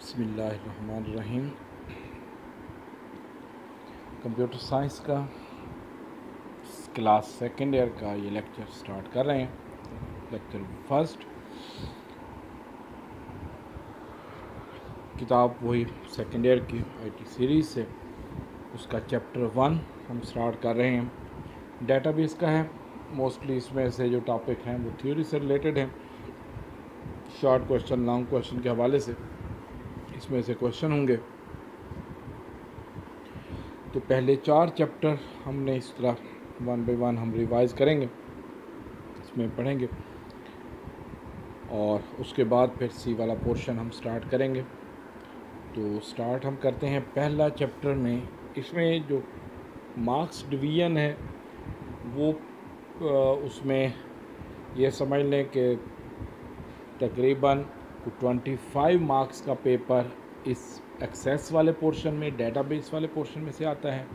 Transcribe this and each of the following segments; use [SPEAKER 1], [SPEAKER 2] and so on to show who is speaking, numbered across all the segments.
[SPEAKER 1] बसमीम computer science का class second year का ये लेक्चर स्टार्ट कर रहे हैं। Lecture first. किताब वही सेकेंड ईयर की आईटी सीरीज़ से उसका चैप्टर वन हम स्टार्ट कर रहे हैं। डेटाबेस का है। मोस्टली इसमें से जो टॉपिक हैं वो थ्योरी से रिलेटेड हैं। शॉर्ट क्वेश्चन, लॉन्ग क्वेश्चन के हवाले से। इसमें से क्वेश्चन होंगे। तो पहले चार चैप्टर हमने इस तरह वन बाई वन हम रिवाइज करेंगे, इसमें पढ़ेंगे और उसके बाद फिर सी वाला पोर्शन हम स्टार्ट करेंगे। तो स्टार्ट हम करते हैं पहला चैप्टर में, इसमें जो मार्क्स डिवीज़न है, वो उसमें ये समझ लें कि तकरीबन तो 25 मार्क्स का पेपर इस एक्सेस वाले पोर्शन में डेटाबेस वाले पोर्शन में से आता है।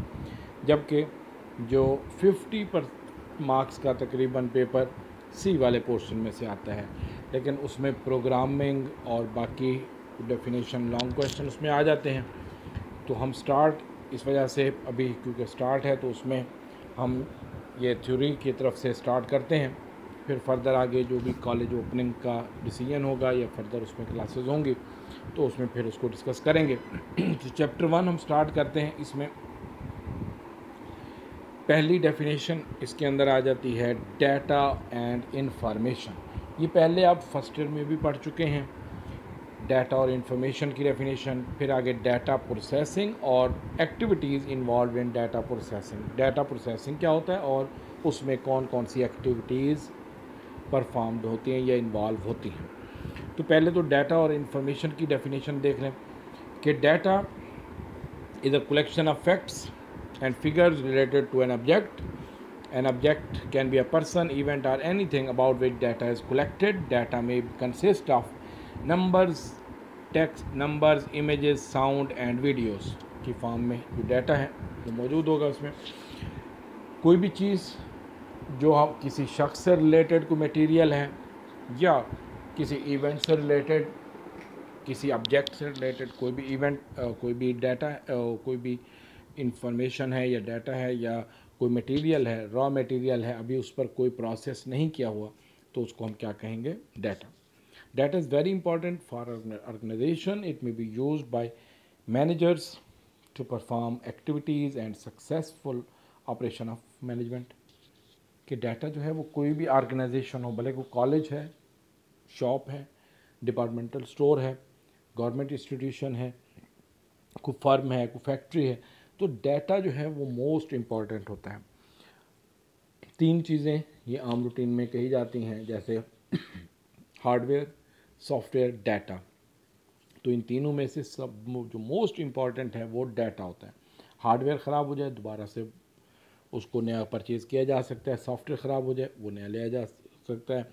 [SPEAKER 1] जबकि जो 50 पर मार्क्स का तकरीबन पेपर सी वाले पोर्शन में से आता है। लेकिन उसमें प्रोग्रामिंग और बाकी डेफिनेशन लॉन्ग क्वेश्चन उसमें आ जाते हैं। तो हम स्टार्ट इस वजह से अभी क्योंकि स्टार्ट है तो उसमें हम ये थ्योरी की तरफ़ से स्टार्ट करते हैं। फिर फर्दर आगे जो भी कॉलेज ओपनिंग का डिसीज़न होगा या फर्दर उसमें क्लासेस होंगी तो उसमें फिर उसको डिस्कस करेंगे। तो चैप्टर वन हम स्टार्ट करते हैं। इसमें पहली डेफिनेशन इसके अंदर आ जाती है डाटा एंड इंफॉर्मेशन ये पहले आप फ़र्स्ट ईयर में भी पढ़ चुके हैं। डाटा और इन्फॉर्मेशन की डेफिनेशन फिर आगे डाटा प्रोसेसिंग और activities involved in data processing data processing क्या होता है और उसमें कौन कौन सी एक्टिविटीज़ परफॉर्म्ड होती हैं या इन्वॉल्व होती हैं। तो पहले तो डाटा और इंफॉर्मेशन की डेफिनेशन देख लें कि data is a collection of facts and figures related to an object an object can be a person event or anything about which data is collected data में consist of numbers text numbers images sound and videos की form में जो data है वो मौजूद होगा उसमें। कोई भी चीज़ जो हम किसी शख्स से रिलेटेड कोई मटेरियल है, या किसी इवेंट से रिलेटेड किसी ऑब्जेक्ट से रिलेटेड कोई भी इवेंट कोई भी डाटा कोई भी इंफॉर्मेशन है या डाटा है या कोई मटेरियल है रॉ मटेरियल है, अभी उस पर कोई प्रोसेस नहीं किया हुआ तो उसको हम क्या कहेंगे? Data data is very important for organisation it may be use by managers to perform activities and successful operation of management कि डाटा जो है वो कोई भी ऑर्गेनाइजेशन हो, भले को कॉलेज है शॉप है डिपार्टमेंटल स्टोर है गवर्नमेंट इंस्टीट्यूशन है, कोई फर्म है, कोई फैक्ट्री है तो डाटा जो है वो मोस्ट इंपॉर्टेंट होता है। तीन चीज़ें ये आम रूटीन में कही जाती हैं, जैसे हार्डवेयर सॉफ्टवेयर डाटा तो इन तीनों में से सब जो मोस्ट इंपॉर्टेंट है वो डाटा होता है। हार्डवेयर ख़राब हो जाए, दोबारा से उसको नया परचेज़ किया जा सकता है सॉफ्टवेयर ख़राब हो जाए, वो नया लिया जा सकता है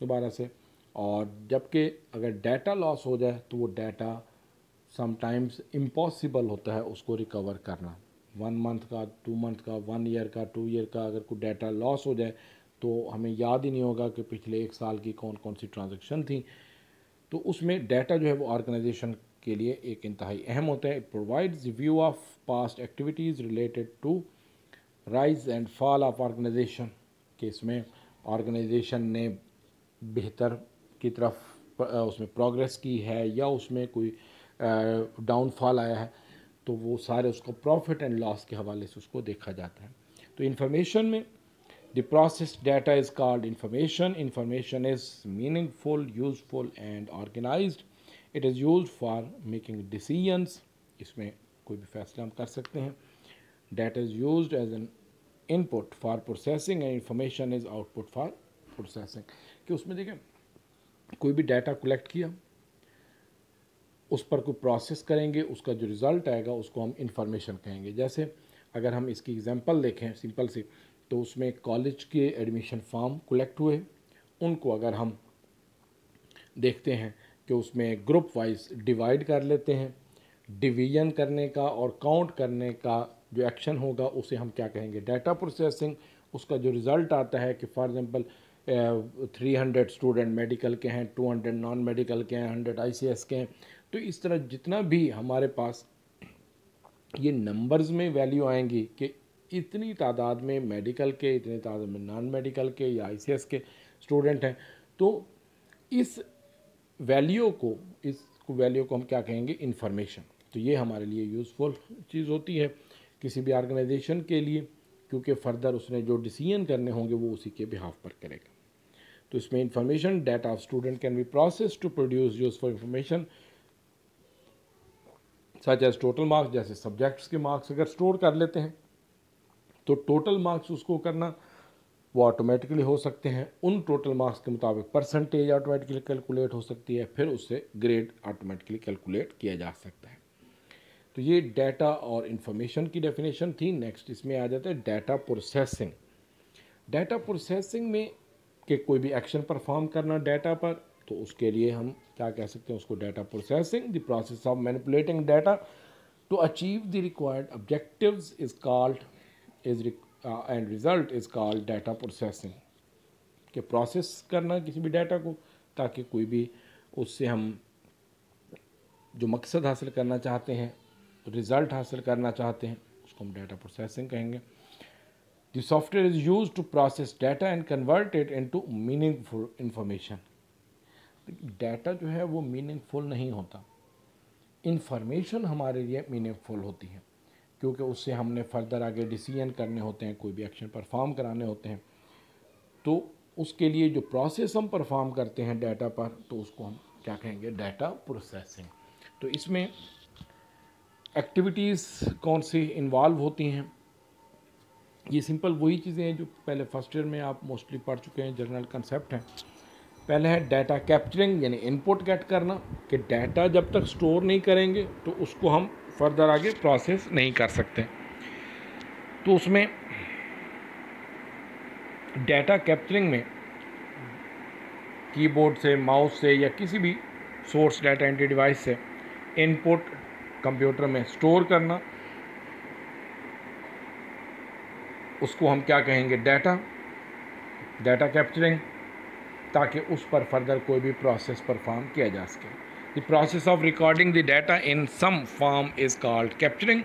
[SPEAKER 1] दोबारा से। और जबकि अगर डाटा लॉस हो जाए तो वो डाटा समटाइम्स इम्पॉसिबल होता है उसको रिकवर करना। वन मंथ का टू मंथ का वन ईयर का टू ईयर का अगर कोई डाटा लॉस हो जाए तो हमें याद ही नहीं होगा कि पिछले एक साल की कौन कौन सी ट्रांजेक्शन थी। तो उसमें डाटा जो है वो ऑर्गेनाइजेशन के लिए एक इंतहाई अहम होता है। It provides view of past activities related to rise and fall of organisation के इसमें ऑर्गेनाइजेशन ने बेहतर की तरफ़ उसमें प्रोग्रेस की है या उसमें कोई डाउनफॉल आया है तो वो सारे उसको प्रॉफिट एंड लॉस के हवाले से उसको देखा जाता है। तो इन्फॉर्मेशन में the process data is called information information is meaningful useful and organise it is use for making decisions इसमें कोई भी फैसला हम कर सकते हैं। That is used as an input for processing and information is output for processing. कि उसमें देखें कोई भी डाटा कलेक्ट किया, उस पर कोई प्रोसेस करेंगे, उसका जो रिज़ल्ट आएगा, उसको हम इंफॉर्मेशन कहेंगे। जैसे अगर हम इसकी एग्जांपल देखें सिंपल सी तो उसमें कॉलेज के एडमिशन फॉर्म कलेक्ट हुए। उनको अगर हम देखते हैं कि उसमें ग्रुप वाइज डिवाइड कर लेते हैं डिवीज़न करने का और काउंट करने का जो एक्शन होगा, उसे हम क्या कहेंगे? डाटा प्रोसेसिंग उसका जो रिज़ल्ट आता है कि for example three hundred student medical के हैं टू हंड्रेड नॉन मेडिकल के हैं हंड्रेड आई सी एस के हैं तो इस तरह जितना भी हमारे पास ये नंबर्स में वैल्यू आएँगी कि इतनी तादाद में मेडिकल के, इतनी तादाद में नॉन मेडिकल के या आई सी एस के स्टूडेंट हैं तो इस वैल्यू को, इस वैल्यू को हम क्या कहेंगे? इन्फॉर्मेशन तो ये हमारे लिए यूज़फुल चीज़ होती है। किसी भी ऑर्गेनाइजेशन के लिए, क्योंकि फ़र्दर उसने जो डिसीज़न करने होंगे वो उसी के बिहाफ पर करेगा। तो इसमें information data of student can be process to produce use for information such as total marks जैसे सब्जेक्ट्स के मार्क्स अगर स्टोर कर लेते हैं तो टोटल मार्क्स उसको करना, वो ऑटोमेटिकली हो सकते हैं। उन टोटल मार्क्स के मुताबिक परसेंटेज ऑटोमेटिकली कैलकुलेट हो सकती है, फिर उससे ग्रेड ऑटोमेटिकली कैलकुलेट किया जा सकता है। तो ये डाटा और इन्फॉर्मेशन की डेफिनेशन थी। नेक्स्ट इसमें आ जाता है डाटा प्रोसेसिंग डाटा प्रोसेसिंग में कि कोई भी एक्शन परफॉर्म करना डाटा पर तो उसके लिए हम क्या कह सकते हैं, उसको data processing the process of manipulating data to achieve the required objectives is called is and result is called data processing के प्रोसेस करना किसी भी डाटा को, ताकि कोई भी उससे हम जो मकसद हासिल करना चाहते हैं रिज़ल्ट हासिल करना चाहते हैं, उसको हम डाटा प्रोसेसिंग कहेंगे। The software is use to process data and convert it into meaningful information data जो है वो मीनिंगफुल नहीं होता। इंफॉर्मेशन हमारे लिए मीनिंगफुल होती है, क्योंकि उससे हमने फर्दर आगे डिसीज़न करने होते हैं, कोई भी एक्शन परफॉर्म कराने होते हैं। तो उसके लिए जो प्रोसेस हम परफॉर्म करते हैं डाटा पर तो उसको हम क्या कहेंगे? डाटा प्रोसेसिंग तो इसमें एक्टिविटीज़ कौन सी इन्वॉल्व होती हैं? ये सिंपल वही चीज़ें हैं जो पहले फ़र्स्ट ईयर में आप मोस्टली पढ़ चुके हैं जनरल कंसेप्ट हैं। पहले है डाटा कैप्चरिंग यानी इनपुट गेट करना, कि डाटा जब तक स्टोर नहीं करेंगे तो उसको हम फर्दर आगे प्रोसेस नहीं कर सकते। तो उसमें डाटा कैप्चरिंग में कीबोर्ड से माउस से, या किसी भी सोर्स डाटा एंट्री डिवाइस से इनपुट कंप्यूटर में स्टोर करना, उसको हम क्या कहेंगे? डाटा डाटा कैप्चरिंग, ताकि उस पर फर्दर कोई भी प्रोसेस परफॉर्म किया जा सके। The process of recording the data in some form is called capturing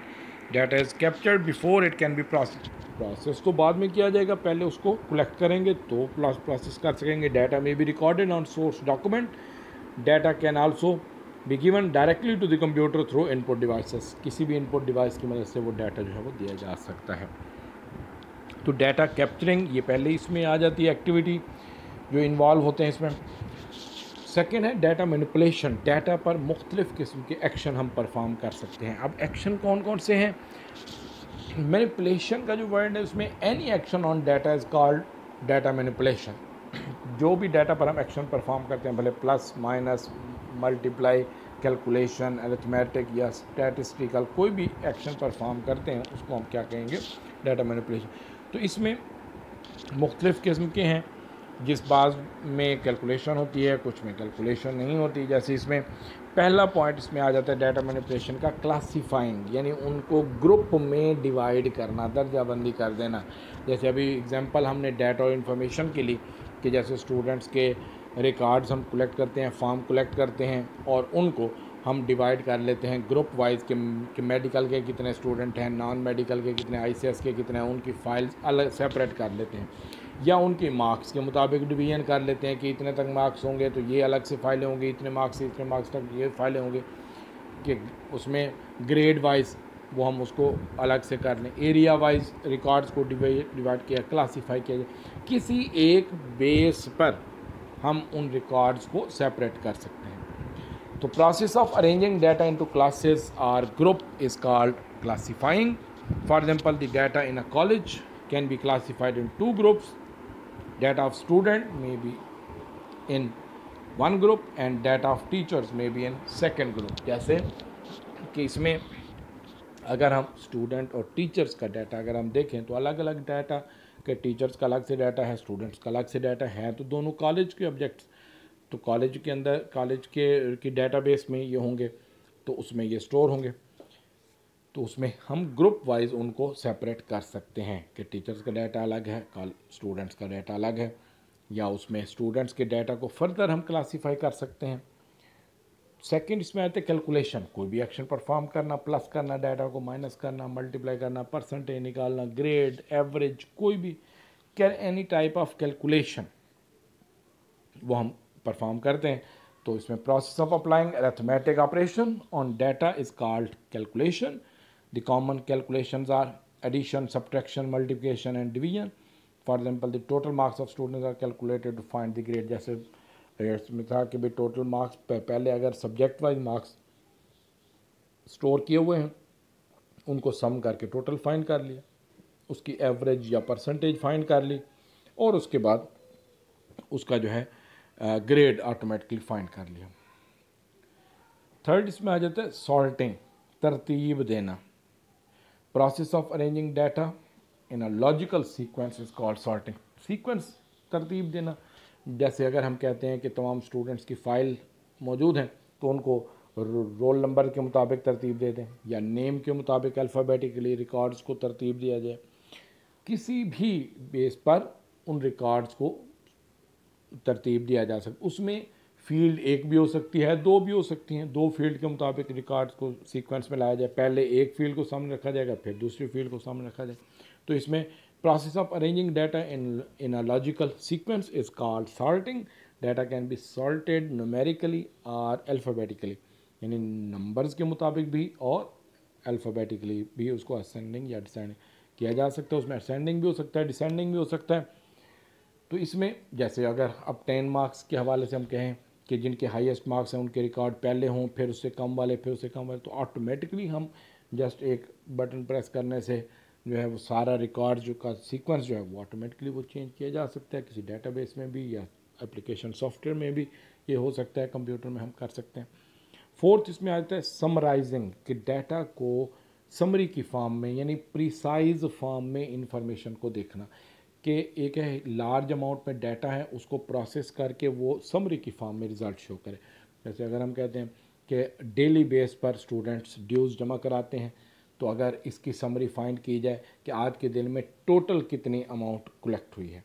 [SPEAKER 1] data is captured before it can be process process तो बाद में किया जाएगा, पहले उसको कलेक्ट करेंगे तो प्रोसेस कर सकेंगे। डाटा में be recorded on source document data can also be given directly to the computer through input devices किसी भी इनपुट डिवाइस की मदद से वो डाटा जो है वो दिया जा सकता है। तो डाटा कैप्चरिंग ये पहले इसमें आ जाती है एक्टिविटी जो इन्वॉल्व होते हैं इसमें। सेकेंड है डाटा मैनिपुलेशन डाटा पर मुख्तलिफ़ किस्म के एक्शन हम परफॉर्म कर सकते हैं। अब एक्शन कौन कौन से हैं? मैनिपुलेशन का जो वर्ड है उसमें any action on data is called data manipulation जो भी डाटा पर हम एक्शन परफॉर्म करते हैं, भले plus minus multiply calculation arithmetic या स्टैटिस्टिकल कोई भी एक्शन परफॉर्म करते हैं, उसको हम क्या कहेंगे? डाटा मैनिपुलेशन तो इसमें मुख्तलिफ़ किस्म के हैं, जिस बाज में कैलकुलेशन होती है, कुछ में कैलकुलेशन नहीं होती। जैसे इसमें पहला पॉइंट इसमें आ जाता है डाटा मैनिपुलेशन का क्लासीफाइंग यानी उनको ग्रुप में डिवाइड करना, दर्जाबंदी कर देना। जैसे अभी एग्जांपल हमने डाटा और इन्फॉर्मेशन के लिए, कि जैसे स्टूडेंट्स के रिकॉर्ड्स हम कलेक्ट करते हैं फॉर्म कलेक्ट करते हैं और उनको हम डिवाइड कर लेते हैं ग्रुप वाइज के, के मेडिकल के कितने स्टूडेंट हैं नॉन मेडिकल के कितने आईसीएस के कितने हैं उनकी फाइल्स अलग सेपरेट कर लेते हैं। या उनके मार्क्स के मुताबिक डिवीज़न कर लेते हैं कि इतने तक मार्क्स होंगे तो ये अलग से फ़ाइलें होंगी इतने मार्क्स से इतने मार्क्स तक ये फ़ाइलें होंगी कि उसमें ग्रेड वाइज वो हम उसको अलग से कर लें। एरिया वाइज रिकॉर्ड्स को डिवाइड किया क्लासीफाई किया जाए। किसी एक बेस पर हम उन रिकॉर्ड्स को सेपरेट कर सकते हैं। तो process of arranging data into classes or group is called classifying for example the data in a college can be classified into groups data of student may be in one group and data of teachers may be in second group. जैसे कि इसमें अगर हम student और teachers का data अगर हम देखें तो अलग अलग डाटा के टीचर्स का अलग से डाटा है स्टूडेंट्स का अलग से डाटा है तो दोनों कॉलेज के ऑब्जेक्ट्स तो कॉलेज के अंदर कॉलेज के, की डाटाबेस में ये होंगे तो उसमें ये स्टोर होंगे। तो उसमें हम ग्रुप वाइज उनको सेपरेट कर सकते हैं कि टीचर्स का डाटा अलग है स्टूडेंट्स का डाटा अलग है, या उसमें स्टूडेंट्स के डाटा को फर्दर हम क्लासीफाई कर सकते हैं। सेकंड इसमें आते कैलकुलेशन कोई भी एक्शन परफॉर्म करना प्लस करना डाटा को माइनस करना मल्टीप्लाई करना परसेंटेज निकालना ग्रेड एवरेज कोई भी कैर एनी टाइप ऑफ़ कैलकुलेशन वो हम परफॉर्म करते हैं. तो इसमें process of applying arithmetic operation on data is called calculation the common calculation are addition subtraction multiplication and division for example the total marks of students are calculated to find the grade जैसे में था कि भाई total marks पहले अगर subject wise marks store किए हुए हैं, उनको सम करके टोटल फाइंड कर लिया। उसकी एवरेज या परसेंटेज फाइंड कर ली और उसके बाद उसका जो है ग्रेड ऑटोमेटिकली फाइंड कर लिया। थर्ड इसमें आ जाता है सॉल्टिंग तरतीब देना। Process of arranging data in a logical sequence is called sorting sequence तरतीब देना। जैसे अगर हम कहते हैं कि तमाम स्टूडेंट्स की फ़ाइल मौजूद हैं तो उनको रोल नंबर के मुताबिक तरतीब दे दें या नेम के मुताबिक अल्फ़ाबेटिकली रिकॉर्ड्स को तरतीब दिया जाए। किसी भी बेस पर उन रिकॉर्ड्स को तरतीब दिया जा सकता उसमें फ़ील्ड एक भी हो सकती है, दो भी हो सकती हैं। दो फ़ील्ड के मुताबिक रिकॉर्ड्स को सीक्वेंस में लाया जाए। पहले एक फ़ील्ड को सामने रखा जाएगा, फिर दूसरी फ़ील्ड को सामने रखा जाए। तो इसमें process of arranging data in, in a logical sequence is called sorting. Data can be sorted numerically or alphabetically. यानी नंबर्स के मुताबिक भी और अल्फ़ाबेटिकली भी उसको असेंडिंग या डिसेंडिंग किया जा सकता है उसमें असेंडिंग भी हो सकता है डिसेंडिंग भी हो सकता है तो इसमें जैसे अगर अब टेन मार्क्स के हवाले से हम कहें कि जिनके हाईएस्ट मार्क्स हैं उनके रिकॉर्ड पहले हों फिर उससे कम वाले फिर उससे कम वाले तो ऑटोमेटिकली हम जस्ट एक बटन प्रेस करने से जो है वो सारा रिकॉर्ड जो का सीक्वेंस जो है वो ऑटोमेटिकली वो चेंज किया जा सकता है, किसी डेटाबेस में भी या एप्लीकेशन सॉफ्टवेयर में भी ये हो सकता है कंप्यूटर में हम कर सकते हैं। फोर्थ इसमें आ जाता है समराइजिंग कि डाटा को समरी की फॉर्म में, यानी प्रिसाइज फॉर्म में इंफॉर्मेशन को देखना। कि एक है लार्ज अमाउंट में डाटा है, उसको प्रोसेस करके वो समरी की फॉर्म में रिज़ल्ट शो करे। जैसे अगर हम कहते हैं कि डेली बेस पर स्टूडेंट्स ड्यूज़ जमा कराते हैं तो अगर इसकी समरी फाइंड की जाए कि आज के दिन में टोटल कितनी अमाउंट कलेक्ट हुई है।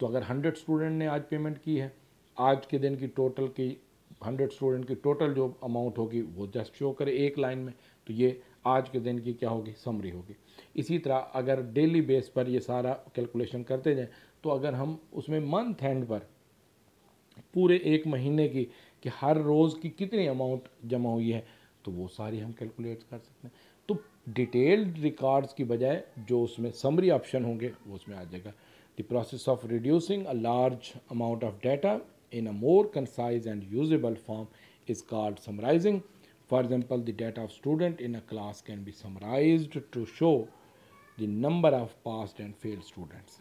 [SPEAKER 1] तो अगर हंड्रेड स्टूडेंट ने आज पेमेंट की है, आज के दिन की टोटल की हंड्रेड स्टूडेंट की टोटल जो अमाउंट होगी, वो जस्ट शो करे एक लाइन में तो ये आज के दिन की क्या होगी? समरी होगी। इसी तरह अगर डेली बेस पर ये सारा कैलकुलेशन करते जाएँ तो अगर हम उसमें मंथ एंड पर पूरे एक महीने की कि हर रोज़ की कितनी अमाउंट जमा हुई है तो वो सारी हम कैलकुलेट कर सकते हैं। डिटेल्ड रिकॉर्ड्स की बजाय जो उसमें समरी ऑप्शन होंगे, वो उसमें आ जाएगा। The process of reducing a large amount of data in a more concise and usable form is called summarising for example the data of student in a class can be summarise to show the number of passed and fail students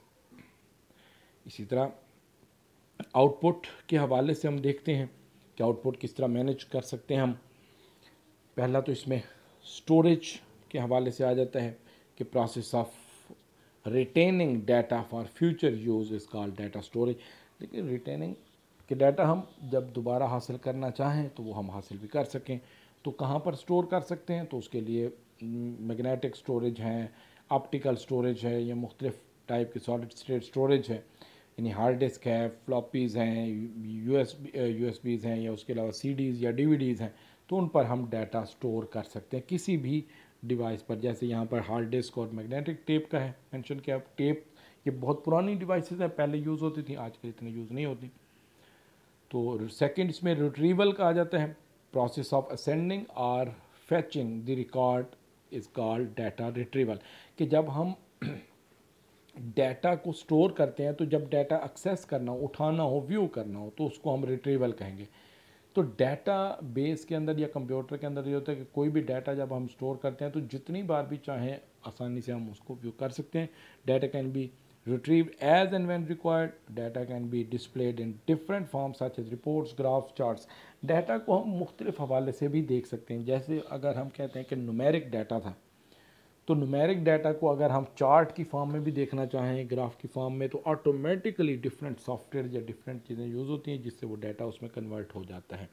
[SPEAKER 1] इसी तरह output के हवाले से हम देखते हैं कि output किस तरह मैनेज कर सकते हैं हम। पहला तो इसमें स्टोरेज के हवाले से आ जाता है कि process of retaining data for future use is call data storage लेकिन रिटेनिंग के डाटा हम जब दोबारा हासिल करना चाहें तो वो हम हासिल भी कर सकें। तो कहाँ पर स्टोर कर सकते हैं? तो उसके लिए मैग्नेटिक स्टोरेज हैं ऑप्टिकल स्टोरेज है, या मुख्तलिफ़ टाइप के सॉलिड स्टेट स्टोरेज है। यानी हार्ड डिस्क है फ्लॉपीज़ हैं U S U S Bs हैं, या उसके अलावा सी डीज़ या डी वी डीज़ हैं। तो उन पर हम डाटा स्टोर कर सकते हैं। किसी भी डिवाइस पर, जैसे यहाँ पर हार्ड डिस्क और मैग्नेटिक टेप का है मेंशन किया टेप ये बहुत पुरानी डिवाइसेस है, पहले यूज़ होती थी, आजकल इतनी यूज़ नहीं होती। तो सेकंड इसमें रिट्रीवल का आ जाता है प्रोसेस ऑफ़ असेंडिंग और fetching the record is called data retrieval कि जब हम डाटा को स्टोर करते हैं तो जब डाटा एक्सेस करना हो, उठाना हो व्यू करना हो तो उसको हम रिट्रीवल कहेंगे। तो डाटा बेस के अंदर या कंप्यूटर के अंदर ये होता है कि कोई भी डाटा जब हम स्टोर करते हैं तो जितनी बार भी चाहें आसानी से हम उसको उपयोग कर सकते हैं। Data can be retrieve as and when required data can be displayed in different form such as reports graphs charts data को हम मुख्तलिफ़ हवाले से भी देख सकते हैं। जैसे अगर हम कहते हैं कि नुमेरिक डाटा था तो नुमेरिक डाटा को अगर हम चार्ट की फॉर्म में भी देखना चाहें ग्राफ की फॉर्म में तो ऑटोमेटिकली डिफरेंट सॉफ्टवेयर या डिफरेंट चीज़ें यूज़ होती हैं जिससे वो डाटा उसमें कन्वर्ट हो जाता है।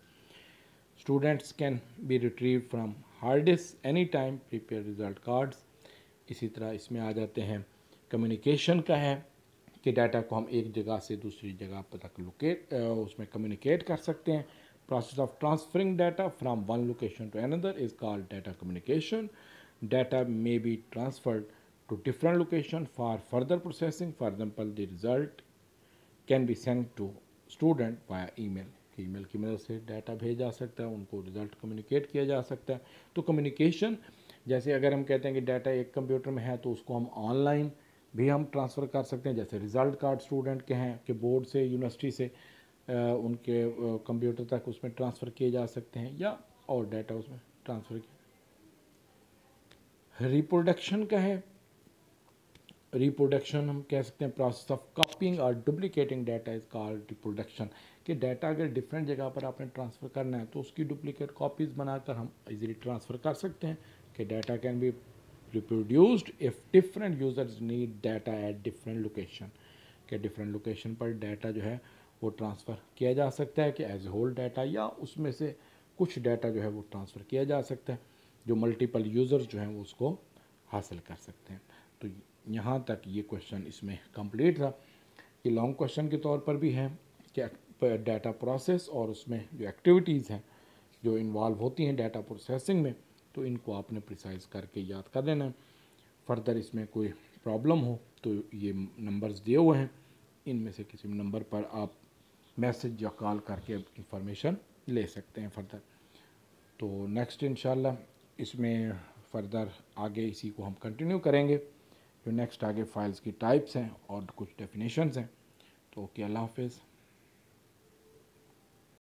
[SPEAKER 1] Students can be retrieve from hard disk any time prepare result cards इसी तरह इसमें आ जाते हैं। कम्युनिकेशन का है कि डाटा को हम एक जगह से दूसरी जगह पर तक लोकेट उसमें कम्युनिकेट कर सकते हैं। Process of transferring data from one location to another is called data communication data may be transferred to different location for further processing for example the result can be send to student via email email की मदद से data भेजा जा सकता है, उनको result communicate किया जा सकता है। तो कम्युनिकेशन जैसे अगर हम कहते हैं कि डाटा एक कंप्यूटर में है तो उसको हम ऑनलाइन भी हम ट्रांसफ़र कर सकते हैं। जैसे रिज़ल्ट कार्ड स्टूडेंट के हैं, कि बोर्ड से यूनिवर्सिटी से उनके कंप्यूटर तक उसमें ट्रांसफ़र किए जा सकते हैं, या और डाटा उसमें ट्रांसफ़र किया रिप्रोडक्शन का है। रिप्रोडक्शन हम कह सकते हैं प्रोसेस ऑफ़ कॉपिंग और duplicating data is called reproduction कि डाटा अगर डिफरेंट जगह पर आपने ट्रांसफ़र करना है तो उसकी डुप्लीकेट कॉपीज़ बनाकर हम इजीली ट्रांसफ़र कर सकते हैं कि data can be reproduced if different users need data at different location के डिफरेंट लोकेशन पर डाटा जो है, वो ट्रांसफ़र किया जा सकता है कि एज होल डाटा या उसमें से कुछ डाटा जो है, वो ट्रांसफ़र किया जा सकता है। जो मल्टीपल यूज़र्स जो हैं वो उसको हासिल कर सकते हैं। तो यहाँ तक ये क्वेश्चन इसमें कंप्लीट था। ये लॉन्ग क्वेश्चन के तौर पर भी है कि डाटा प्रोसेस और उसमें जो एक्टिविटीज़ हैं, जो इन्वॉल्व होती हैं डाटा प्रोसेसिंग में तो इनको आपने प्रिसाइज करके याद कर लेना है। फर्दर इसमें कोई प्रॉब्लम हो तो ये नंबर्स दिए हुए हैं। इनमें से किसी नंबर पर आप मैसेज या कॉल करके इंफॉर्मेशन ले सकते हैं फर्दर तो नेक्स्ट इन इसमें फर्दर आगे इसी को हम कंटिन्यू करेंगे। जो नेक्स्ट आगे फाइल्स की टाइप्स हैं और कुछ डेफिनेशंस हैं। तो ओके, अल्लाह हाफिज़।